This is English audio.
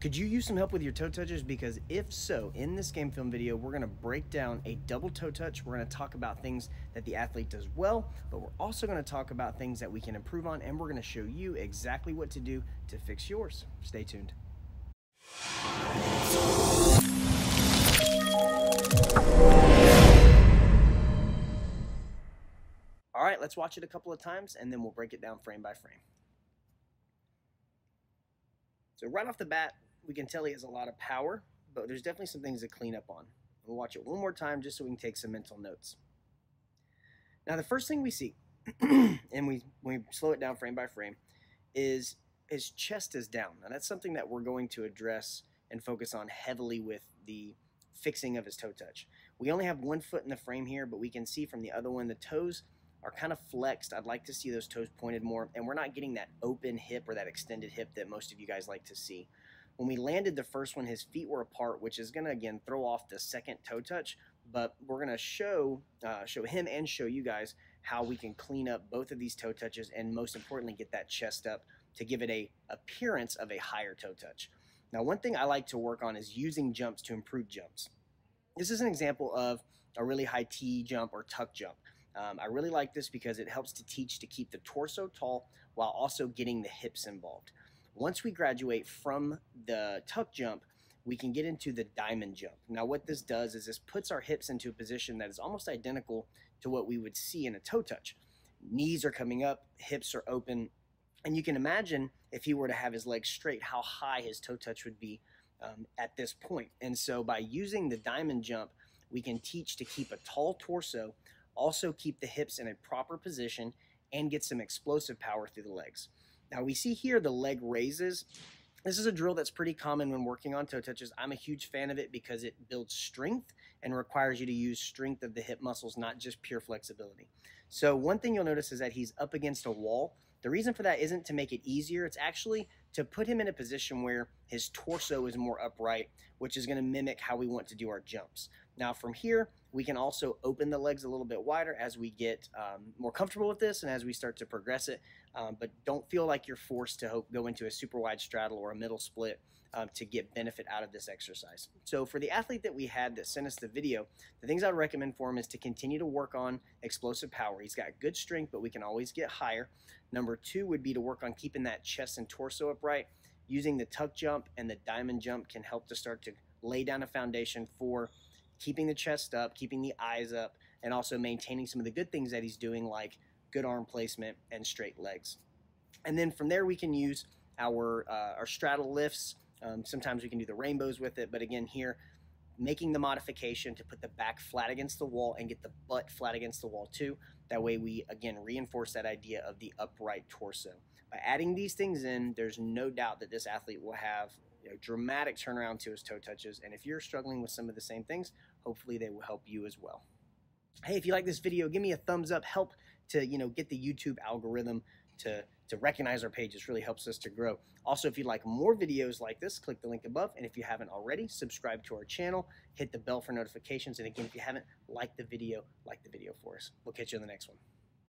Could you use some help with your toe touches? Because if so, in this game film video, we're gonna break down a double toe touch. We're gonna talk about things that the athlete does well, but we're also gonna talk about things that we can improve on, and we're gonna show you exactly what to do to fix yours. Stay tuned. All right, let's watch it a couple of times, and then we'll break it down frame by frame. So right off the bat, we can tell he has a lot of power, but there's definitely some things to clean up on. We'll watch it one more time just so we can take some mental notes. Now, the first thing we see, and we we slow it down frame by frame, is his chest is down. Now, that's something that we're going to address and focus on heavily with the fixing of his toe touch. We only have one foot in the frame here, but we can see from the other one the toes are kind of flexed. I'd like to see those toes pointed more, and we're not getting that open hip or that extended hip that most of you guys like to see. When we landed the first one, his feet were apart, which is going to again throw off the second toe touch. But we're going to show uh, show him and show you guys how we can clean up both of these toe touches, and most importantly, get that chest up to give it a appearance of a higher toe touch. Now, one thing I like to work on is using jumps to improve jumps. This is an example of a really high T jump or tuck jump. Um, I really like this because it helps to teach to keep the torso tall while also getting the hips involved. Once we graduate from the tuck jump, we can get into the diamond jump. Now, what this does is this puts our hips into a position that is almost identical to what we would see in a toe touch. Knees are coming up, hips are open, and you can imagine if he were to have his legs straight, how high his toe touch would be um, at this point. And so, by using the diamond jump, we can teach to keep a tall torso, also keep the hips in a proper position, and get some explosive power through the legs. Now we see here the leg raises. This is a drill that's pretty common when working on toe touches. I'm a huge fan of it because it builds strength and requires you to use strength of the hip muscles, not just pure flexibility. So one thing you'll notice is that he's up against a wall. The reason for that isn't to make it easier. It's actually to put him in a position where his torso is more upright, which is going to mimic how we want to do our jumps. Now from here, we can also open the legs a little bit wider as we get um, more comfortable with this and as we start to progress it. Um, but don't feel like you're forced to go into a super wide straddle or a middle split um, to get benefit out of this exercise. So for the athlete that we had that sent us the video, the things I would recommend for him is to continue to work on explosive power. He's got good strength, but we can always get higher. Number two would be to work on keeping that chest and torso upright. Using the tuck jump and the diamond jump can help to start to lay down a foundation for keeping the chest up, keeping the eyes up, and also maintaining some of the good things that he's doing, like good arm placement and straight legs. And then from there, we can use our, uh, our straddle lifts. Um, sometimes we can do the rainbows with it, but again, here, making the modification to put the back flat against the wall and get the butt flat against the wall too. That way, we again reinforce that idea of the upright torso. By adding these things in, there's no doubt that this athlete will have you know, dramatic turnaround to his toe touches. And if you're struggling with some of the same things, hopefully they will help you as well. Hey, if you like this video, give me a thumbs up. Help to you know get the YouTube algorithm to to recognize our page. This really helps us to grow. Also, if you'd like more videos like this, click the link above. And if you haven't already, subscribe to our channel, hit the bell for notifications. And again, if you haven't liked the video, like the video for us. We'll catch you in the next one.